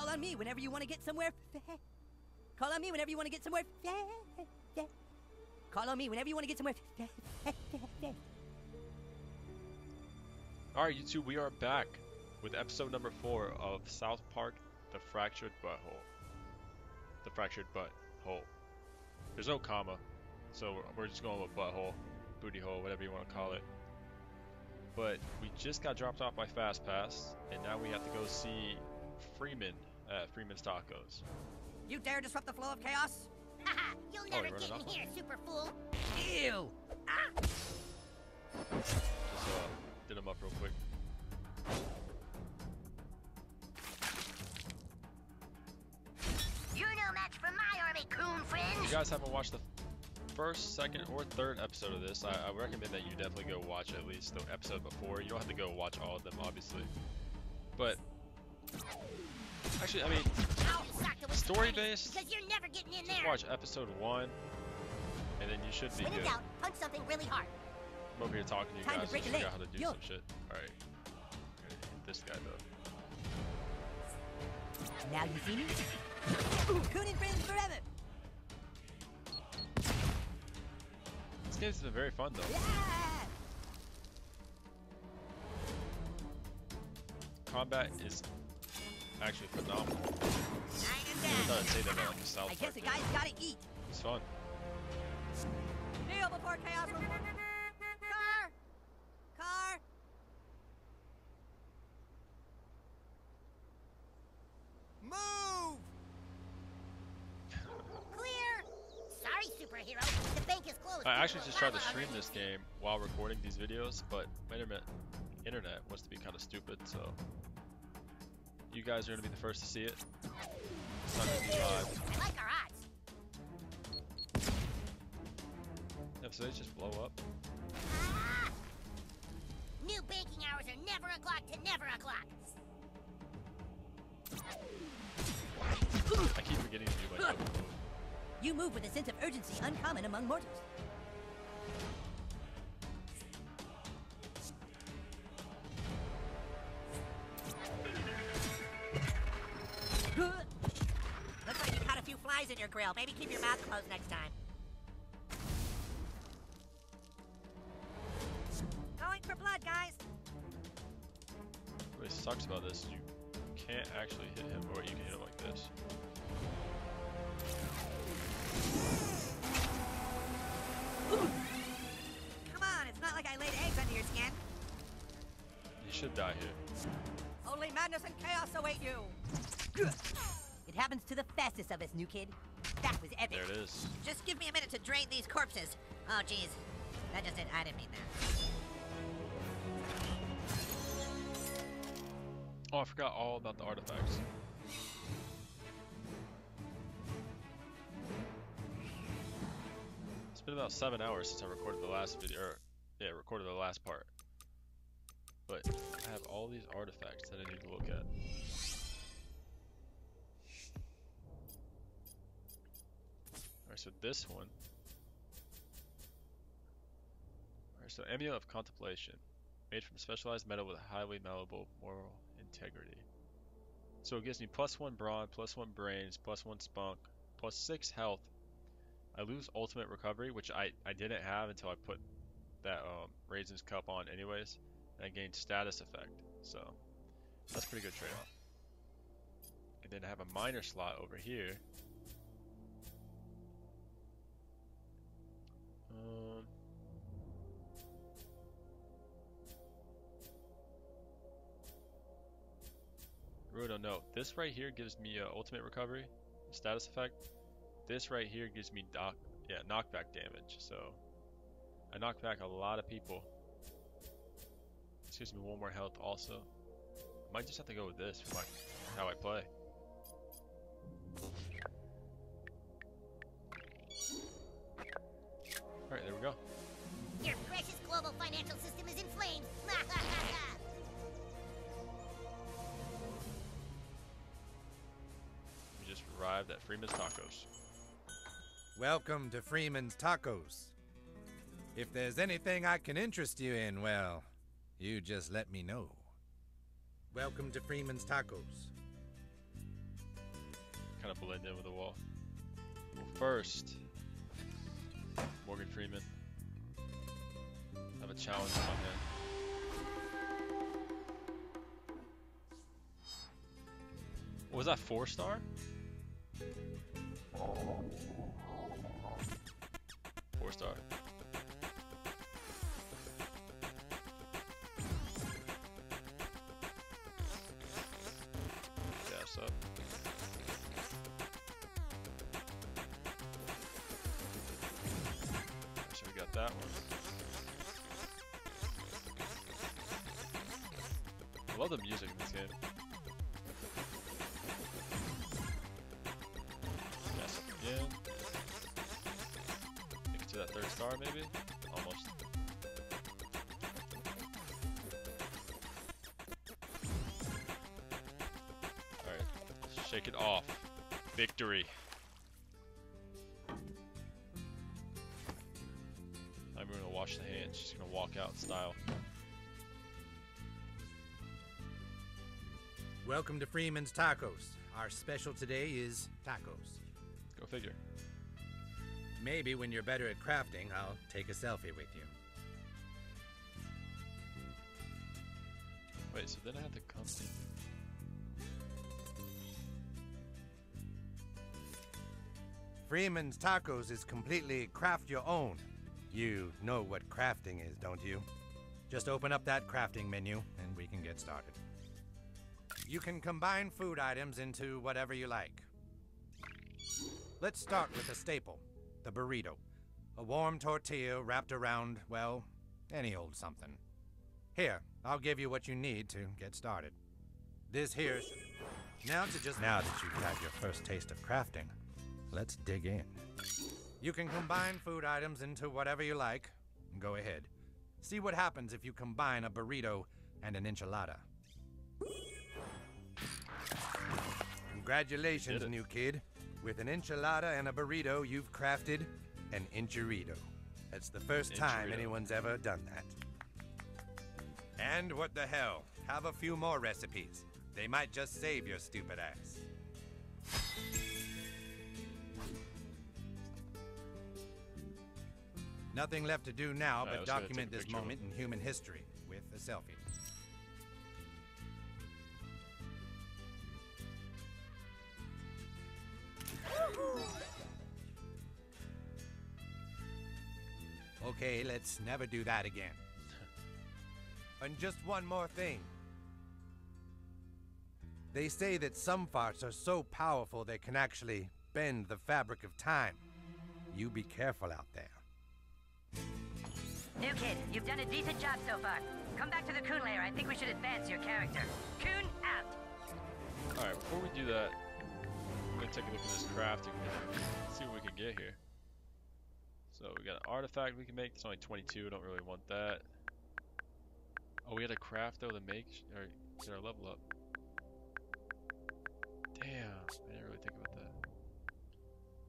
Call on me whenever you want to get somewhere. Call on me whenever you want to get somewhere. Call on me whenever you want to get somewhere. Alright, YouTube, we are back with episode number four of South Park The Fractured Butthole. The Fractured Butthole. There's no comma, so we're just going with butthole, booty hole, whatever you want to call it. But we just got dropped off by FastPass, and now we have to go see Freeman at Freeman's Tacos. You dare disrupt the flow of chaos? Haha, you'll Oh, never you're get in off? here, super fool. Ew! Ah! Just uh, did them up real quick. You're no match for my army, coon If friend. you guys haven't watched the first, second, or third episode of this, I, I recommend that you definitely go watch at least the episode before. You don't have to go watch all of them, obviously. But actually, I mean, I'll be socked with Story-based, Because you're never getting in just there. watch episode one, and then you should be When in good. doubt, punch something really hard. I'm over here talking to you Time guys to break a figure out how to do Yo. some shit. All right, this guy though. Now you see me? Coon and friends forever! This game's been very fun though. Yeah! Combat is actually phenomenal. I thought I'd say that about like a South I guess a video. guy's gotta eat. It's fun. Kneel before chaos will... Car! Car! Move! Clear. Sorry, superhero. The bank is closed. I actually just tried to stream this game while recording these videos, but my internet internet wants to be kind of stupid, so you guys are gonna be the first to see it. It's not gonna be live. Like our odds. Yeah, so they just blow up. Ah! New banking hours are never o'clock to never o'clock. I keep forgetting to do my. You move with a sense of urgency uncommon among mortals. Flies in your grill. Maybe keep your mouth closed next time. Going for blood, guys. What sucks about this is you can't actually hit him, or you can hit him like this. Come on, it's not like I laid eggs under your skin. You should die here. Only madness and chaos await you. It happens to the fastest of us, new kid. That was epic. There it is. Just give me a minute to drain these corpses. Oh, jeez. That just didn't, I didn't mean that. Oh, I forgot all about the artifacts. It's been about seven hours since I recorded the last video, or, yeah, recorded the last part. But I have all these artifacts that I need to look at. So this one. Alright, so Amulet of Contemplation. Made from specialized metal with highly malleable moral integrity. So it gives me plus one brawn, plus one brains, plus one spunk, plus six health. I lose ultimate recovery, which I, I didn't have until I put that um, Raisin's Cup on anyways. And I gained status effect. So that's pretty good trade-off. And then I have a minor slot over here. Um, don't know. This right here gives me uh, ultimate recovery, status effect. This right here gives me knock, yeah, knockback damage. So I knock back a lot of people. This gives me one more health also. I might just have to go with this for my how I play. All right, there we go. Your precious global financial system is in flames. We just arrived at Freeman's Tacos. Welcome to Freeman's Tacos. If there's anything I can interest you in, well, you just let me know. Welcome to Freeman's Tacos. kind of blend in with the wall. Well, first, Morgan Freeman. I have a challenge in my hand. Was that four star? Four star. That one. I love the music in this game. Up again. Make it to that third star maybe? Almost. Alright. Shake it off. Victory. Welcome to Freeman's Tacos. Our special today is tacos. Go figure. Maybe when you're better at crafting, I'll take a selfie with you. Wait, so then I have to come Freeman's Tacos is completely craft your own. You know what crafting is, don't you? Just open up that crafting menu and we can get started. You can combine food items into whatever you like. Let's start with a staple the burrito. A warm tortilla wrapped around, well, any old something. Here, I'll give you what you need to get started. This here's. Now to just. Now that you've had your first taste of crafting, let's dig in. You can combine food items into whatever you like. Go ahead. See what happens if you combine a burrito and an enchilada. Congratulations, new kid. With an enchilada and a burrito, you've crafted an enchirito. That's the first time Enchirito. anyone's ever done that. And what the hell? Have a few more recipes. They might just save your stupid ass. Nothing left to do now Alright, but let's go take a document this picture of moment in human history with a selfie. Okay, let's never do that again. and just one more thing. They say that some farts are so powerful they can actually bend the fabric of time. You be careful out there. New kid, you've done a decent job so far. Come back to the Coon layer. I think we should advance your character. Coon out. Alright, before we do that, I'm gonna take a look at this crafting. See what we can get here. So we got an artifact we can make. It's only 22. I Don't really want that. Oh, we had a craft though to make or get our level up. Damn, I didn't really think about that.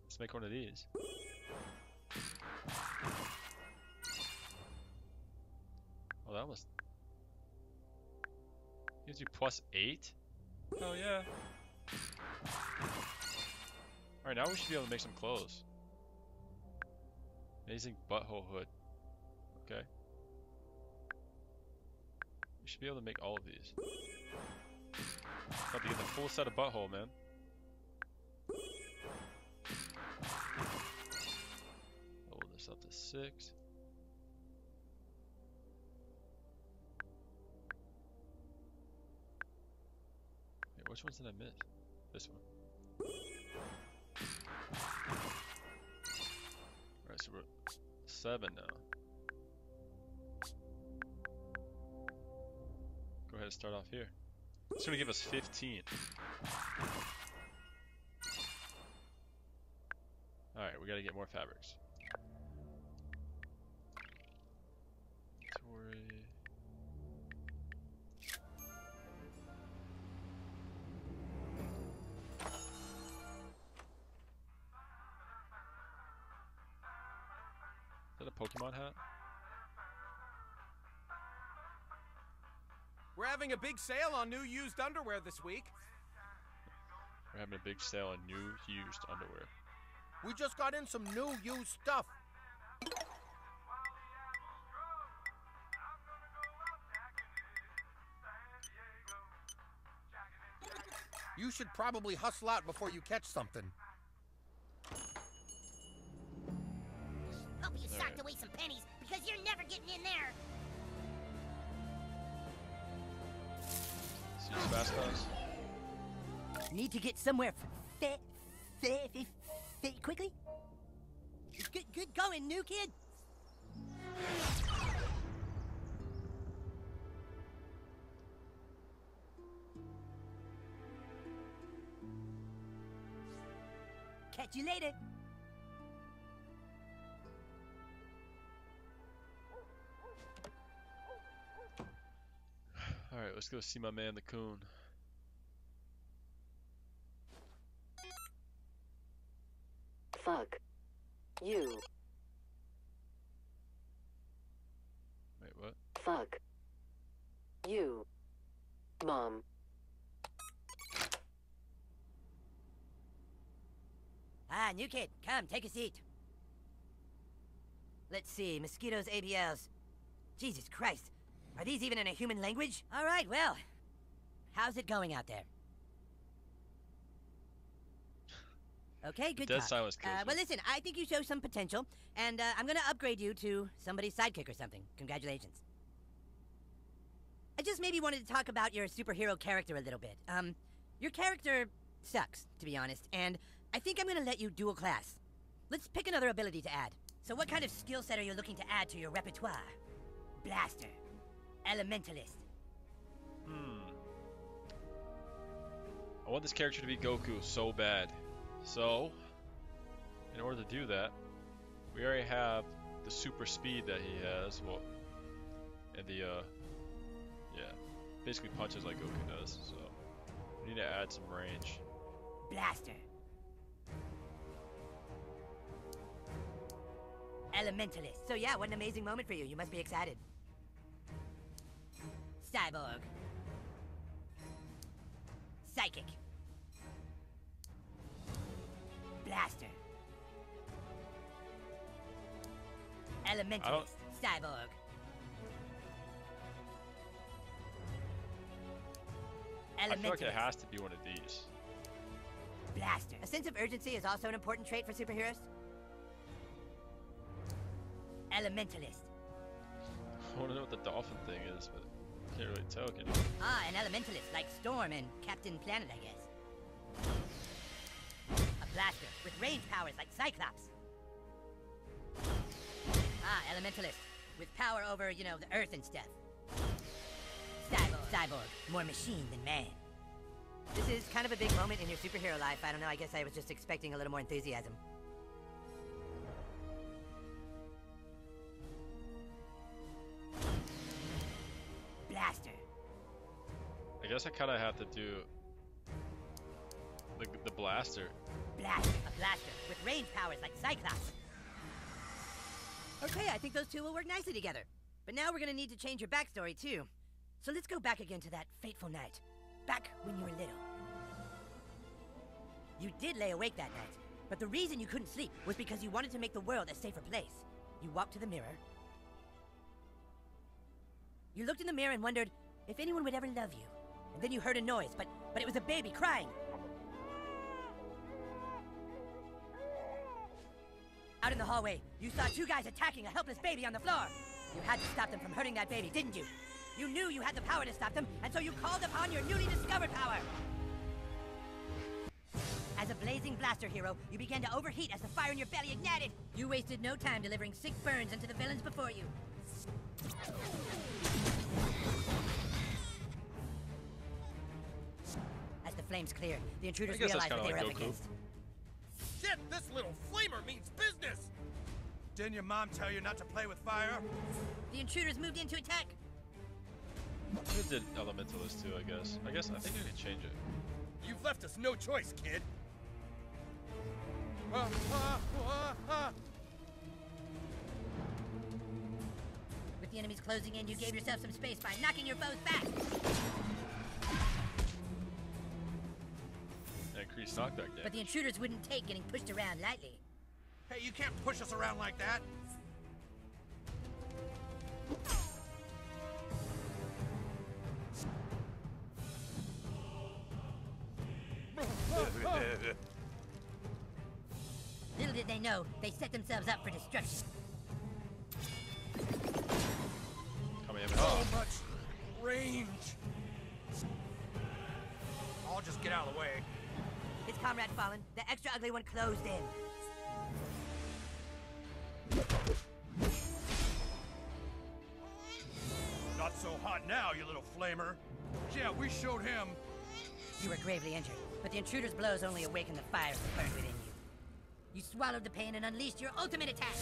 Let's make one of these. Oh, that was. Gives you plus eight. Hell yeah. Alright, now we should be able to make some clothes. Amazing butthole hood. Okay. We should be able to make all of these. About to get the full set of butthole, man. Level this up to six. Which ones did I miss? This one. Alright, so we're seven now. Go ahead and start off here. It's gonna give us 15. Alright, we gotta get more fabrics. That a Pokemon hat? We're having a big sale on new used underwear this week. We're having a big sale on new used underwear. We just got in some new used stuff. You should probably hustle out before you catch something. Getting in there. See these fast cars? Need to get somewhere fa- fa- fa- fa- quickly? Good, good going, new kid. Catch you later. Let's go see my man the coon. Fuck. You. Wait, what? Fuck. You. Mom. Ah, new kid, come, take a seat. Let's see, mosquitoes, ABLs. Jesus Christ, are these even in a human language? All right, well, how's it going out there? Okay, good talk. silence kills uh, well, listen, I think you show some potential, and uh, I'm gonna upgrade you to somebody's sidekick or something. Congratulations. I just maybe wanted to talk about your superhero character a little bit. Um, your character sucks, to be honest, and I think I'm gonna let you dual class. Let's pick another ability to add. So, what kind of skill set are you looking to add to your repertoire? Blaster, Elementalist. Hmm. I want this character to be Goku so bad. So, in order to do that, we already have the super speed that he has. Well, and the, uh, yeah, basically punches like Goku does. So, we need to add some range. Blaster. Elementalist. So yeah, what an amazing moment for you. You must be excited. Cyborg. Psychic. Blaster. Elementalist. Cyborg. I feel like it has to be one of these. Blaster. A sense of urgency is also an important trait for superheroes. Elementalist. I want to know what the dolphin thing is, but tell. Can? Ah, an elementalist like Storm and Captain Planet, I guess. A blaster with range powers like Cyclops. Ah, elementalist with power over, you know, the earth and stuff. Cyborg. Cyborg, more machine than man. This is kind of a big moment in your superhero life. I don't know, I guess I was just expecting a little more enthusiasm. Blaster. I guess I kind of have to do the the blaster. Blaster, a blaster with range powers like Cyclops. Okay, I think those two will work nicely together. But now we're gonna need to change your backstory too. So let's go back again to that fateful night. Back when you were little. You did lay awake that night, but the reason you couldn't sleep was because you wanted to make the world a safer place. You walked to the mirror. You looked in the mirror and wondered if anyone would ever love you. And then you heard a noise, but but it was a baby crying. Out in the hallway, you saw two guys attacking a helpless baby on the floor. You had to stop them from hurting that baby, didn't you? You knew you had the power to stop them, and so you called upon your newly discovered power. As a blazing blaster hero, you began to overheat as the fire in your belly ignited. You wasted no time delivering sick burns into the villains before you. As the flames cleared, the intruders I guess that's realized what they kinda were like up against. Shit, this little flamer means business! Didn't your mom tell you not to play with fire? The intruders moved in to attack. It did Elementalist too, I guess. I guess I think I can change it. You've left us no choice, kid. Ah, ah, ah, With the enemies closing in, you gave yourself some space by knocking your foes back. That increased knockback damage. But the intruders wouldn't take getting pushed around lightly. Hey, you can't push us around like that. Little did they know, they set themselves up for destruction. Just get out of the way. His comrade fallen, the extra ugly one closed in. Not so hot now, you little flamer. Yeah, we showed him. You were gravely injured, but the intruder's blows only awakened the fires that burned within you. You swallowed the pain and unleashed your ultimate attack.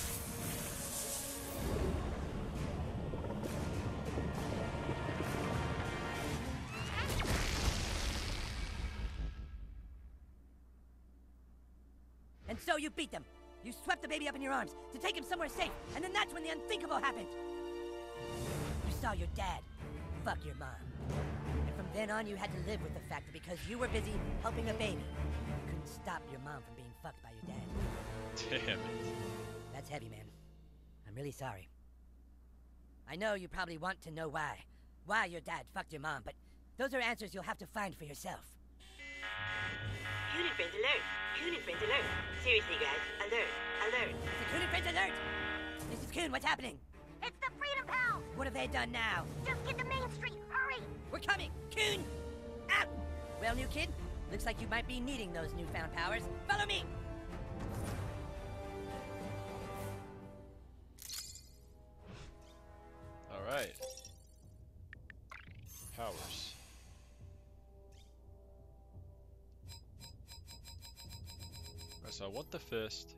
You beat them. You swept the baby up in your arms to take him somewhere safe, and then that's when the unthinkable happened. You saw your dad fuck your mom. And from then on, you had to live with the fact that because you were busy helping a baby, you couldn't stop your mom from being fucked by your dad. Damn it. That's heavy, man. I'm really sorry. I know you probably want to know why. Why your dad fucked your mom, but those are answers you'll have to find for yourself. Coon friends alert! Coon friends alert! Seriously, guys, alert! Alert! The Coon and Friends alert! This is Coon, what's happening? It's the Freedom Pals! What have they done now? Just get to Main Street, hurry! We're coming! Coon! Out! Well, new kid, looks like you might be needing those newfound powers. Follow me! Alright. Powers. So I want the fist.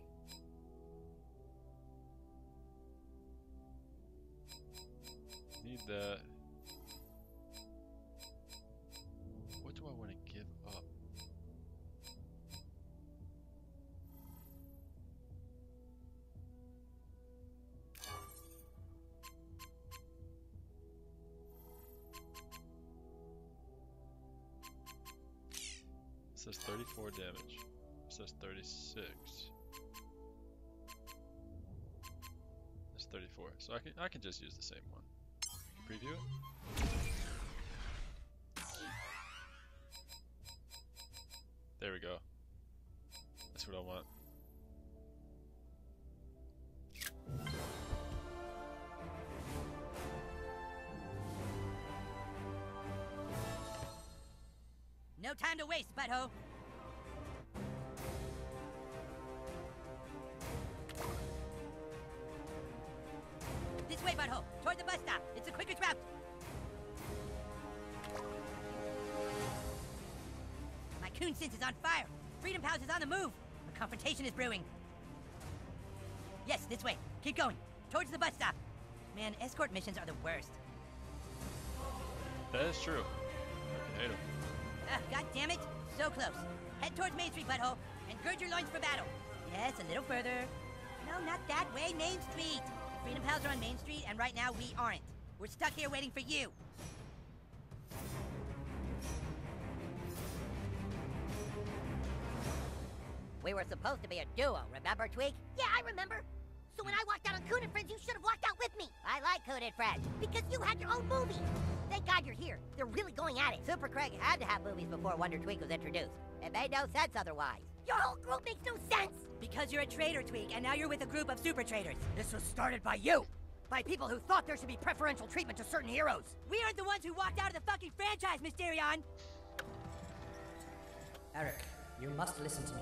Need that. I can just use the same one. Preview it. There we go. That's what I want. No time to waste, butthole. Escort missions are the worst. That is true. I hate. Ah, God damn it! So close. Head towards Main Street, butthole, and gird your loins for battle. Yes, a little further. No, not that way, Main Street. Freedom Pals are on Main Street, and right now we aren't. We're stuck here waiting for you. We were supposed to be a duo, remember, Tweak? Yeah, I remember. So when I walked out on Coon and Friends, you should have walked out with me. I like Coon and Friends. Because you had your own movie. Thank God you're here. They're really going at it. Super Craig had to have movies before Wonder Tweak was introduced. It made no sense otherwise. Your whole group makes no sense. Because you're a traitor, Tweak, and now you're with a group of super traitors. This was started by you! By people who thought there should be preferential treatment to certain heroes. We aren't the ones who walked out of the fucking franchise, Mysterion! Eric, you must listen to me.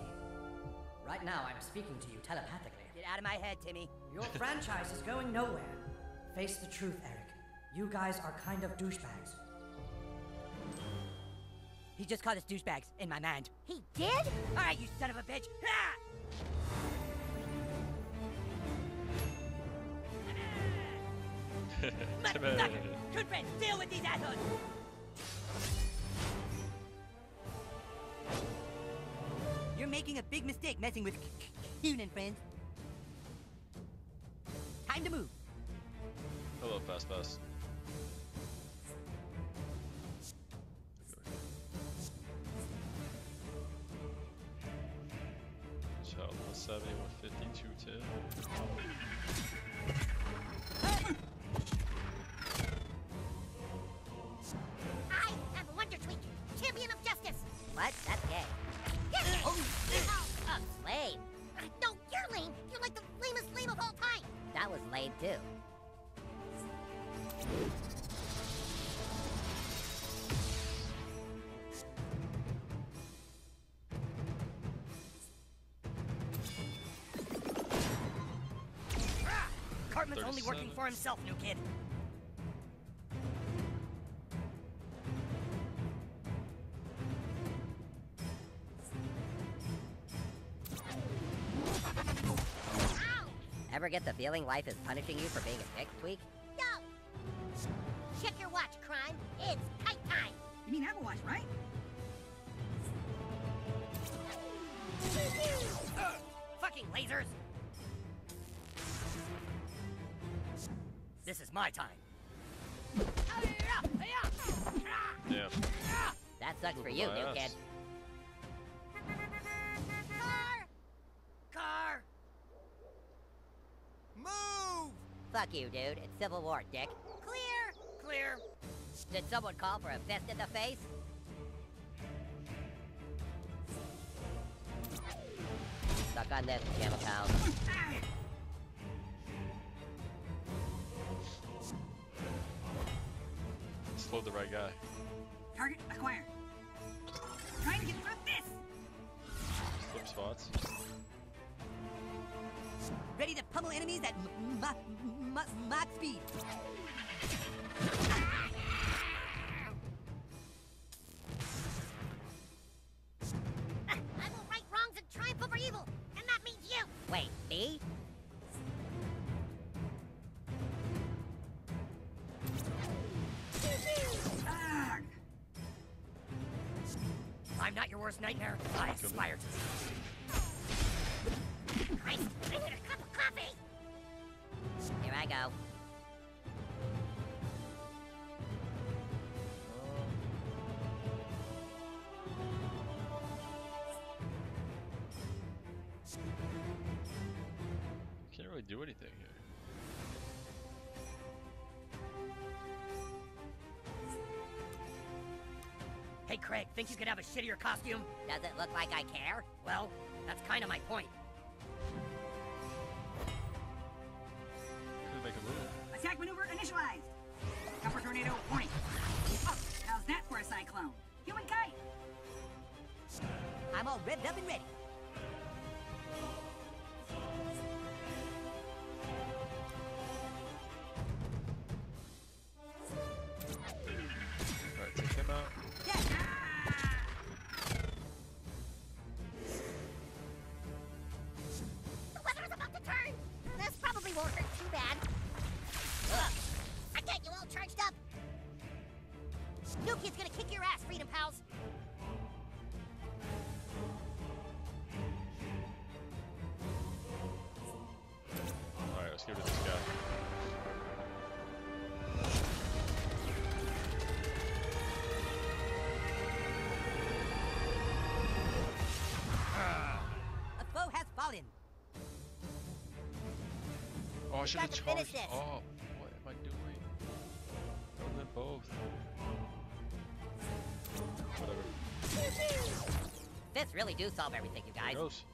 Right now, I'm speaking to you telepathically. Get out of my head, Timmy. Your franchise is going nowhere. Face the truth, Eric. You guys are kind of douchebags. He just called us douchebags, in my mind. He did? Alright, you son of a bitch! Ah! Motherfucker! Good friends, deal with these assholes! You're making a big mistake messing with Coon and friends. Time to move. Hello, Fast Pass. Cartman's only working for himself, new kid. Ever get the feeling life is punishing you for being a dick, Tweak? No. Check your watch, crime. It's kite time. You mean Overwatch, right? Fucking lasers! This is my time. Damn. That sucks for you, new ass. kid. Car! Car! Move! Fuck you, dude. It's Civil War, dick. Clear! Clear. Did someone call for a fist in the face? Suck on this, Gamma Pals. Slowed the right guy. Target acquired. Trying to get through this! Flip spots. Ready to pummel enemies at m- m- m- mach speed. Nightmare. I aspire to Hey, Craig, think you could have a shittier costume? Does it look like I care? Well, that's kind of my point. Oh, I should have got to finish charged. this. Oh, what am I doing? I would have both. Whatever. Fists really do solve everything, you guys. goes.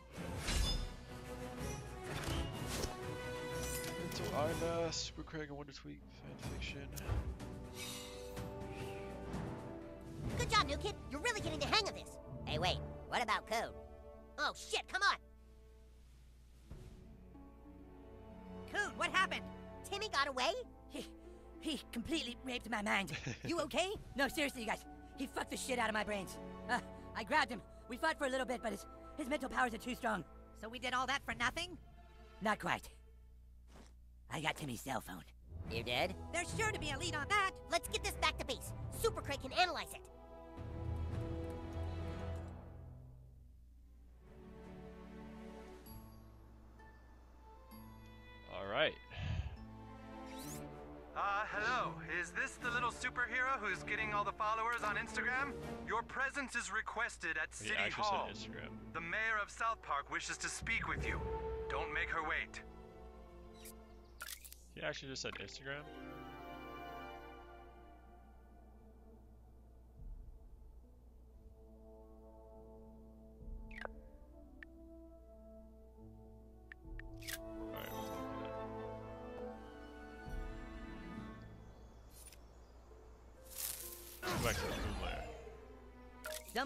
Into Iron Super Craig and Wonder Tweak fanfiction. Good job, new kid. You're really getting the hang of this. Hey, wait. What about code? Oh, shit, come on. What happened? Timmy got away? He, he completely raped my mind. You okay? no, seriously, you guys. He fucked the shit out of my brains. Uh, I grabbed him. We fought for a little bit, but his, his mental powers are too strong. So we did all that for nothing? Not quite. I got Timmy's cell phone. You did? There's sure to be a lead on that. Let's get this back to base. Super Craig can analyze it. Alright. Uh, hello. Is this the little superhero who's getting all the followers on Instagram? Your presence is requested at City actually Hall. Instagram. The mayor of South Park wishes to speak with you. Don't make her wait. He actually just said Instagram.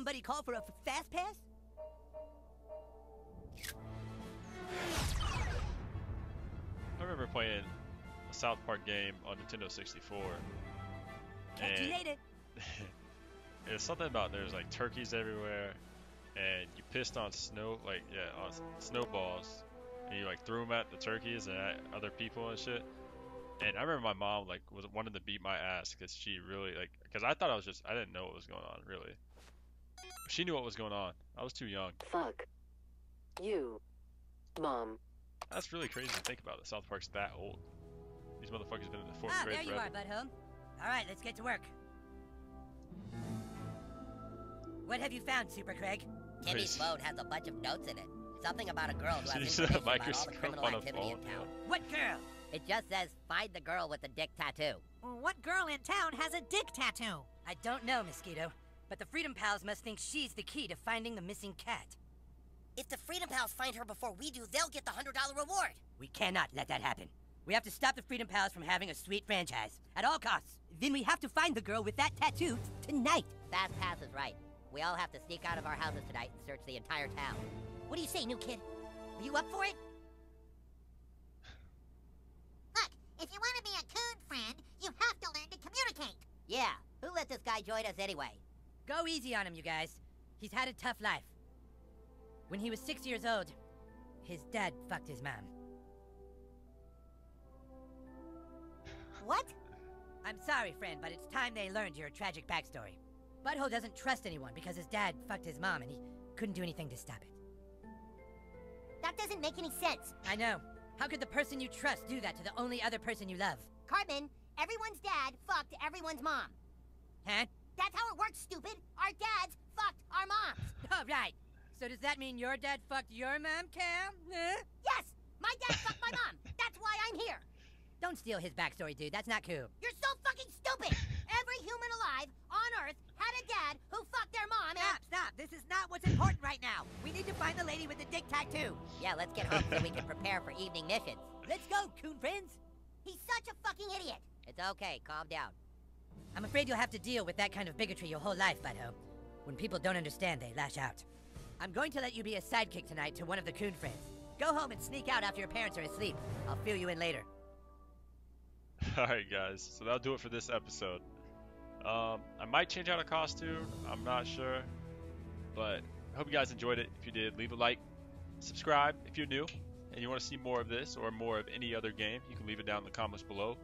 Somebody call for a fast pass? I remember playing a South Park game on Nintendo 64. Catch you and later. it's something about there's like turkeys everywhere, and you pissed on snow, like yeah, on snowballs, and you like threw them at the turkeys and at other people and shit. And I remember my mom like was wanted to beat my ass because she really like because I thought I was just I didn't know what was going on really. She knew what was going on. I was too young. Fuck. You. Mom. That's really crazy to think about. That South Park's that old. These motherfuckers been in the fourth Ah, grade there you forever. are, butthole. All right, let's get to work. What have you found, Super Craig? Timmy's Please. phone has a bunch of notes in it. Something about a girl who has She's a information about all the microscope criminal on a activity in phone, town. What girl? It just says, find the girl with the dick tattoo. What girl in town has a dick tattoo? I don't know, Mosquito, but the Freedom Pals must think she's the key to finding the missing cat. If the Freedom Pals find her before we do, they'll get the $100 reward. We cannot let that happen. We have to stop the Freedom Pals from having a sweet franchise at all costs. Then we have to find the girl with that tattoo tonight. Fast Pass is right. We all have to sneak out of our houses tonight and search the entire town. What do you say, new kid? Are you up for it? Look, if you want to be a coon friend, you have to learn to communicate. Yeah. Who let this guy join us anyway? Go easy on him, you guys. He's had a tough life. When he was six years old, his dad fucked his mom. What? I'm sorry, friend, but it's time they learned your tragic backstory. Butthole doesn't trust anyone because his dad fucked his mom and he couldn't do anything to stop it. That doesn't make any sense. I know. How could the person you trust do that to the only other person you love? Cartman, everyone's dad fucked everyone's mom. Huh? That's how it works, stupid. Our dads fucked our moms. Oh, right. So does that mean your dad fucked your mom, Cam? Huh? Yes, my dad fucked my mom. That's why I'm here. Don't steal his backstory, dude. That's not cool. You're so fucking stupid. Every human alive on Earth had a dad who fucked their mom and... Stop, stop. This is not what's important right now. We need to find the lady with the dick tattoo. Yeah, let's get home so we can prepare for evening missions. Let's go, coon friends. He's such a fucking idiot. It's okay, calm down. I'm afraid you'll have to deal with that kind of bigotry your whole life, Butthole. When people don't understand, they lash out. I'm going to let you be a sidekick tonight to one of the coon friends. Go home and sneak out after your parents are asleep. I'll fill you in later. Alright guys, so that'll do it for this episode. Um, I might change out a costume, I'm not sure. But I hope you guys enjoyed it. If you did, leave a like, subscribe if you're new and you want to see more of this or more of any other game, you can leave it down in the comments below.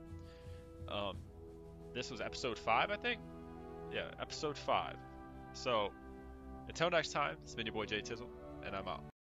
Um, this was episode 5, I think? Yeah, episode 5. So, until next time, it's been your boy Jay Tizzzle, and I'm out.